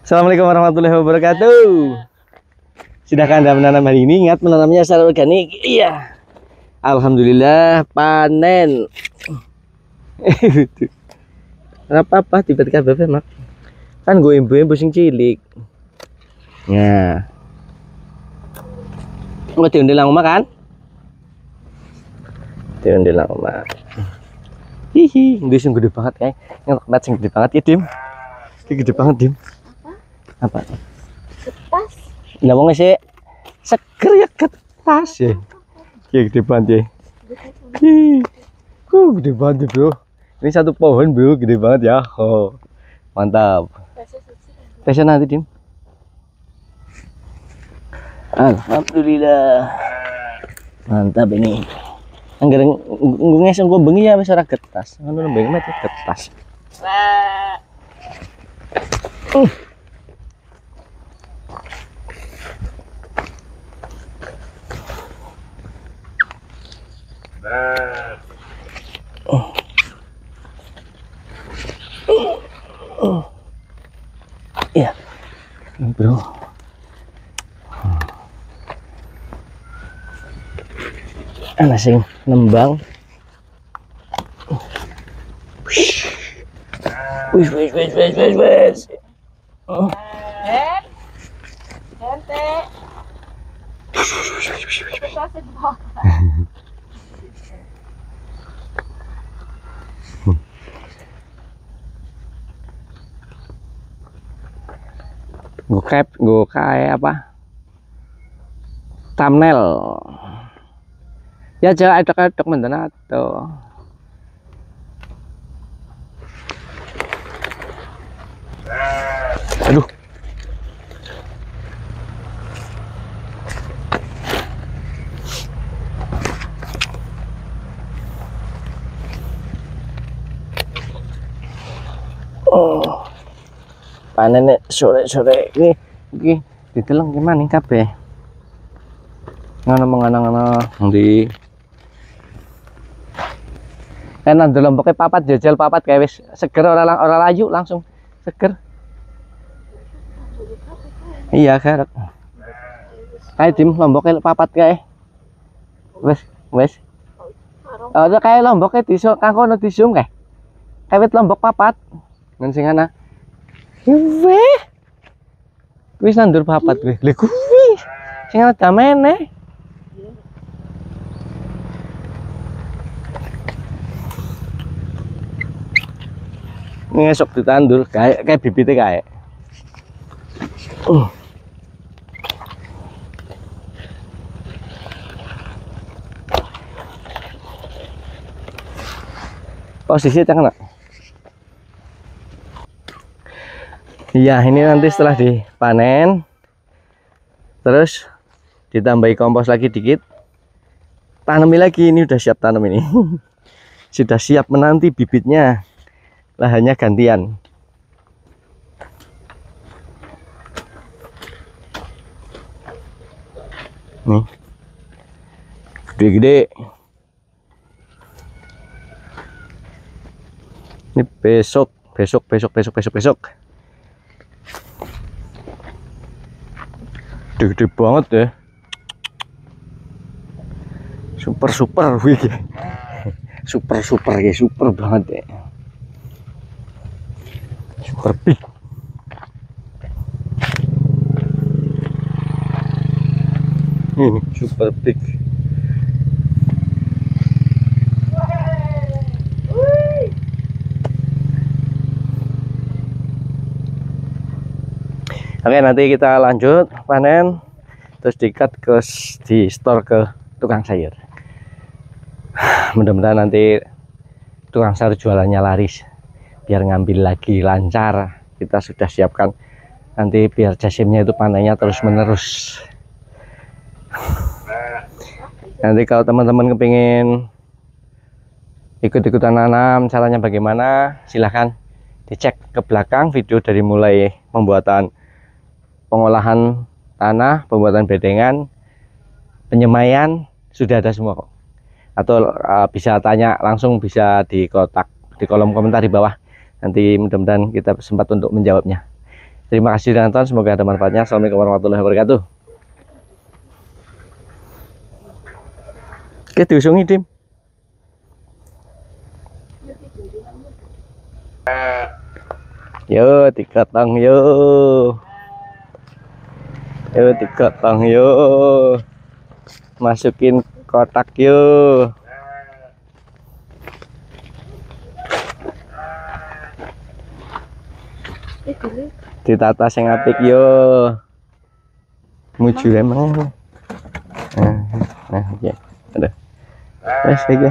Assalamualaikum warahmatullahi wabarakatuh. Sudahkah Anda menanam hari ini? Ingat menanamnya secara organik. Iya. Alhamdulillah panen. Kenapa apa tiba-tiba bebek mak? Kan gue ibu ibu sing cilik. Ya. Gue diundil lang kan? Diundil lang oma. Hihi, ini sing gede banget kayak. Yang banget sing gede banget ya. Ini gede banget, Dim. Apa? Ketas. Lah wong sih seger ya ketas ya. Ya gede banget ya. Uh, gede banget bro. Ini satu pohon bro, gede banget ya. Oh, mantap. Pesan nanti dim. Alhamdulillah. Mantap ini. Angger ngeseng gue bengi ya wis ora getas. Ngono bengi mati getas. Uh. Iya. Ini, Bro. Ana sing nembang. Wis wis wis wis wis wis. Oh. Ketas di bawah. Gue cap, gue kayak apa? Thumbnail. Ya jangan ada kadok menten atau. Aduh. Oh. Panen nek sore-sore iki iki diteleng ki maning kabeh. Ngono mengono ngono ndi Enak ndelok lomboknya papat jajal papat kayak wis seger ora ora layu langsung seger. Iya karek. Kayak dim lomboknya papat kayak. Wes wes. Oh, itu kayak lomboknya tisu kanggo ono tisum kayak. Kayak lombok papat. Ngen sing ana. Weh. Wis nandur papat weh. Lha kuwi sing ana damene. Ini esok ditandur kayak kayak bibitnya kayak. Uh. Posisi tengah. Iya, ini nanti setelah dipanen, terus ditambahi kompos lagi dikit, tanami lagi. Ini udah siap tanam ini, sudah siap menanti bibitnya, lahannya gantian. Nih, gede-gede. Ini besok, besok, besok, besok, besok, besok. Gede-gede banget ya. Super super wih super super ya super banget ya. Super big. Ini. Super big Oke nanti kita lanjut panen terus dikat ke di store ke tukang sayur. Mudah-mudahan nanti tukang sayur jualannya laris biar ngambil lagi lancar. Kita sudah siapkan nanti biar jasimnya itu panennya terus menerus nanti kalau teman-teman kepingin ikut-ikutan nanam caranya bagaimana silahkan dicek ke belakang video dari mulai pembuatan pengolahan tanah pembuatan bedengan penyemaian sudah ada semua kok atau uh, bisa tanya langsung bisa di kotak di kolom komentar di bawah nanti mudah-mudahan kita sempat untuk menjawabnya Terima kasih sudah nonton, semoga ada manfaatnya. Assalamualaikum warahmatullahi wabarakatuh. Oke, diusungi, Dim. Yo, dikotong yo. Yo, dikotong yo. Masukin kotak yo. Ditata sing apik yo. Muju emang. Nah, nah, ya. Ada. Iki.